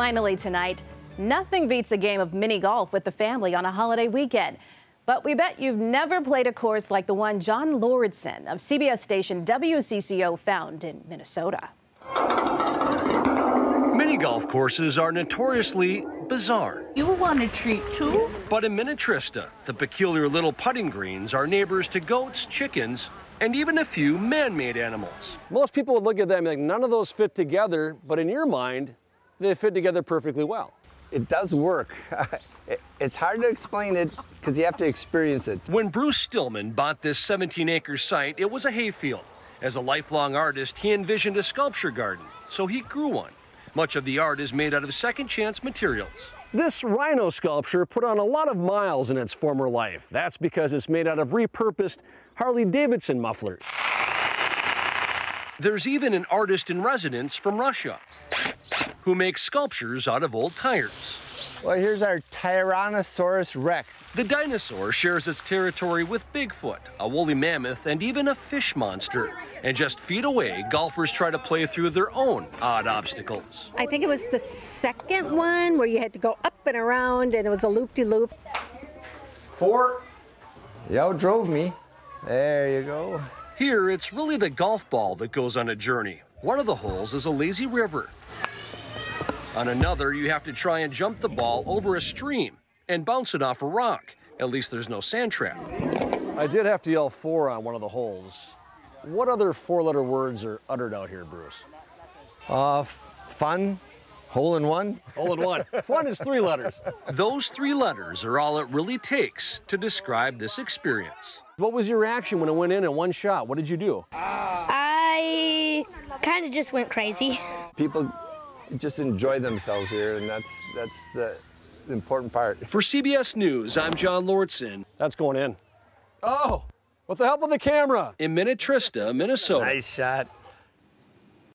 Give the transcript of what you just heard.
Finally tonight, nothing beats a game of mini golf with the family on a holiday weekend. But we bet you've never played a course like the one John Lauritsen of CBS station WCCO found in Minnesota. Mini golf courses are notoriously bizarre. You want a treat too? But in Minnetrista, the peculiar little putting greens are neighbors to goats, chickens, and even a few man-made animals. Most people would look at them and think none of those fit together, but in your mind, they fit together perfectly well. It does work. it's hard to explain it because you have to experience it. When Bruce Stillman bought this 17-acre site, it was a hayfield. As a lifelong artist, he envisioned a sculpture garden, so he grew one. Much of the art is made out of second chance materials. This rhino sculpture put on a lot of miles in its former life. That's because it's made out of repurposed Harley Davidson mufflers. There's even an artist in residence from Russia who makes sculptures out of old tires. Well, here's our Tyrannosaurus rex. The dinosaur shares its territory with Bigfoot, a woolly mammoth, and even a fish monster. And just feet away, golfers try to play through their own odd obstacles. I think it was the second one where you had to go up and around, and it was a loop-de-loop. Four. Y'all outdrove me. There you go. Here, it's really the golf ball that goes on a journey. One of the holes is a lazy river. On another, you have to try and jump the ball over a stream and bounce it off a rock. At least there's no sand trap. I did have to yell four on one of the holes. What other four-letter words are uttered out here, Bruce? Uh, fun, hole in one. Hole in one. fun is three letters. Those three letters are all it really takes to describe this experience. What was your reaction when it went in in one shot? What did you do? I kind of just went crazy. People just enjoy themselves here, and that's that's the, the important part. For CBS News, I'm John Lauritsen. That's going in. Oh, with the help of the camera. In Minnetrista, Minnesota. Nice shot.